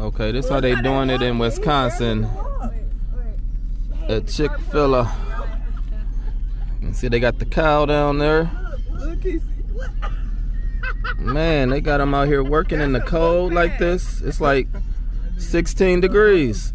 Okay, this how they doing it in Wisconsin at Chick-fil-A. You see they got the cow down there. Man, they got them out here working in the cold like this. It's like 16 degrees.